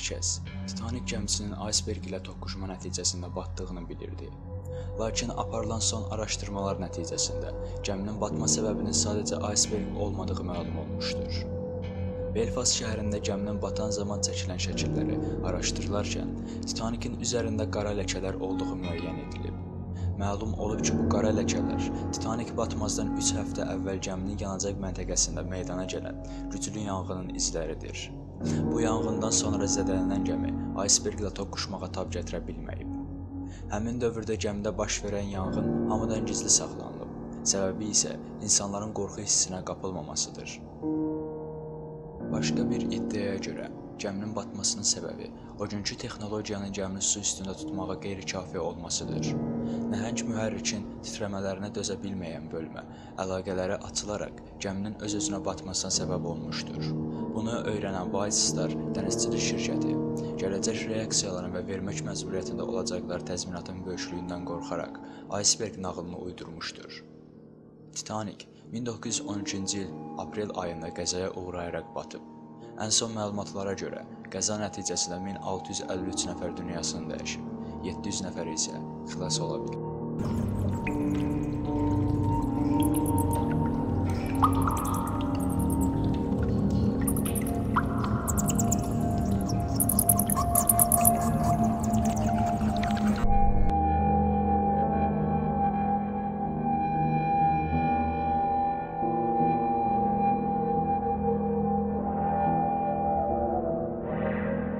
kəs Titanik gəmisinin aysberq ilə toqquşma nəticəsində batdığını bilirdi. Lakin aparılan son araşdırmalar nəticəsində gəminin batma səbəbinin sadəcə aysberq olmadığı məlum olmuşdur. Belfast şəhərində gəminin batan zaman çəkilən şəkilləri araşdırılarkən Titanikin üzərində qara ləkələr olduğu müəyyən edilib. Məlum olub ki, bu qara ləkələr Titanik batmazdan 3 həftə əvvəl gəminin yanacaq məntəqəsində meydana gələn güclü yanğının izləridir. Bu yanğından sonra zədələnən gəmi aysberqlə toqquşmağa tab gətirə bilməyib. Həmin dövrdə gəmidə baş verən yanğın hamıdan gizli saxlanılıb. Səbəbi isə insanların qorxu hissinə qapılmamasıdır. Başqa bir iddiaya görə gəminin batmasının səbəbi o günkü texnologiyanın gəmini su üstündə tutmağa qeyri-kafi olmasıdır. Nəhəng mühərrikin titrəmələrinə dözə bilməyən bölmə əlaqələri açılaraq gəminin öz-özünə batmasına səbəb olmuşdur. Bunu öyrənən White Star dənizçilik şirkəti gələcək reaksiyaların və vermək məcburiyyətində olacaqlar təzminatın böyüklüyündən qorxaraq iceberg nağılını uydurmuşdur. Titanic 1912-ci il aprel ayında qəzaya uğrayaraq batıb. Ən son məlumatlara görə qəza nəticəsində 1653 nəfər dünyasını dəyişib, 700 nəfər isə xilas ola bilib.